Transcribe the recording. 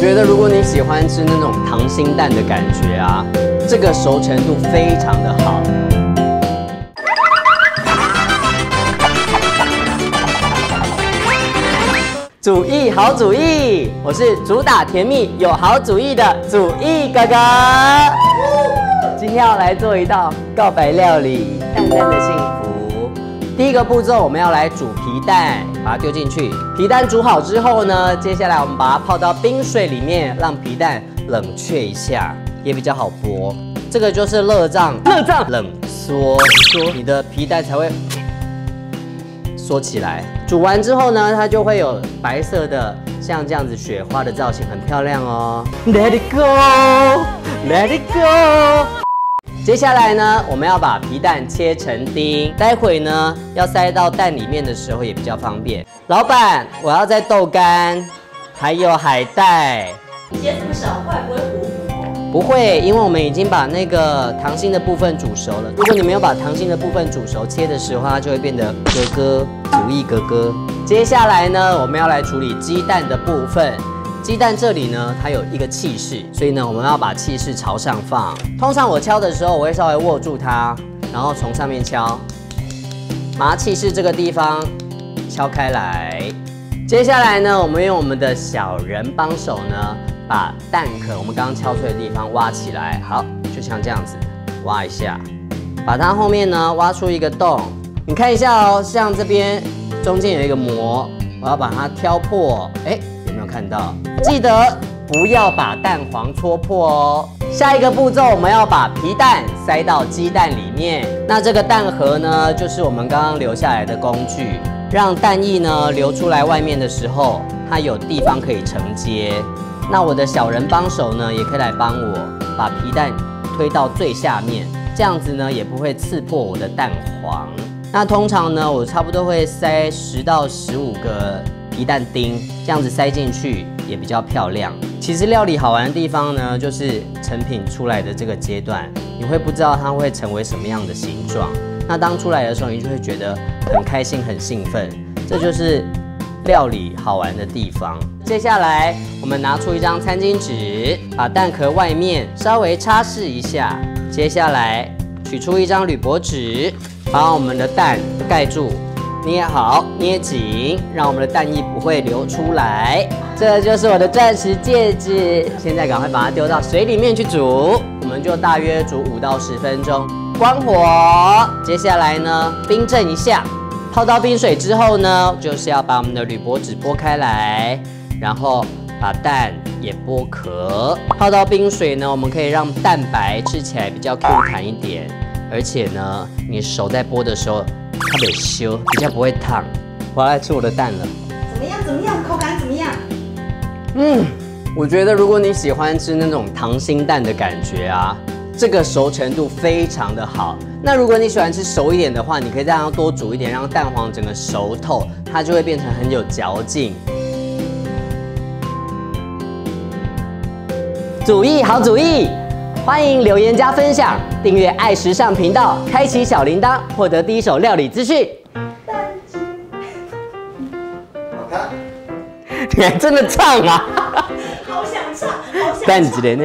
觉得如果你喜欢吃那种溏心蛋的感觉啊，这个熟成度非常的好。主意好主意，我是主打甜蜜有好主意的主意哥哥。今天要来做一道告白料理，淡淡的幸福。第一个步骤，我们要来煮皮蛋，把它丢进去。皮蛋煮好之后呢，接下来我们把它泡到冰水里面，让皮蛋冷却一下，也比较好剥。这个就是热胀热胀冷缩，缩你的皮蛋才会缩起来。煮完之后呢，它就会有白色的，像这样子雪花的造型，很漂亮哦。Let it go, let it go。接下来呢，我们要把皮蛋切成丁，待会呢要塞到蛋里面的时候也比较方便。老板，我要在豆干，还有海带。切这么小块不会糊糊不会，因为我们已经把那个溏心的部分煮熟了。如果你没有把溏心的部分煮熟，切的时候它就会变得格格主意格格。接下来呢，我们要来处理鸡蛋的部分。鸡蛋这里呢，它有一个气势，所以呢，我们要把气势朝上放。通常我敲的时候，我会稍微握住它，然后从上面敲，把气势这个地方敲开来。接下来呢，我们用我们的小人帮手呢，把蛋壳我们刚刚敲碎的地方挖起来。好，就像这样子挖一下，把它后面呢挖出一个洞。你看一下哦，像这边中间有一个膜，我要把它挑破。哎，看到？记得不要把蛋黄戳破哦。下一个步骤，我们要把皮蛋塞到鸡蛋里面。那这个蛋盒呢，就是我们刚刚留下来的工具，让蛋液呢流出来外面的时候，它有地方可以承接。那我的小人帮手呢，也可以来帮我把皮蛋推到最下面，这样子呢也不会刺破我的蛋黄。那通常呢，我差不多会塞十到十五个皮蛋丁，这样子塞进去也比较漂亮。其实料理好玩的地方呢，就是成品出来的这个阶段，你会不知道它会成为什么样的形状。那当出来的时候，你就会觉得很开心、很兴奋。这就是料理好玩的地方。接下来，我们拿出一张餐巾纸，把蛋壳外面稍微擦拭一下。接下来，取出一张铝箔纸，把我们的蛋盖住，捏好，捏紧，让我们的蛋液不会流出来。这就是我的钻石戒指。现在赶快把它丢到水里面去煮，我们就大约煮五到十分钟，关火。接下来呢，冰镇一下。泡到冰水之后呢，就是要把我们的铝箔纸剥开来，然后把蛋也剥壳。泡到冰水呢，我们可以让蛋白吃起来比较 Q 弹一点，而且呢，你手在剥的时候，它得修，比较不会烫。我要来吃我的蛋了。怎么样？怎么样？口感怎么样？嗯，我觉得如果你喜欢吃那种溏心蛋的感觉啊，这个熟程度非常的好。那如果你喜欢吃熟一点的话，你可以再让它多煮一点，让蛋黄整个熟透，它就会变成很有嚼劲。主意好主意，欢迎留言加分享，订阅爱时尚频道，开启小铃铛，获得第一手料理资讯。好看。你还真的唱啊！好想唱，好想唱。蛋子的呢？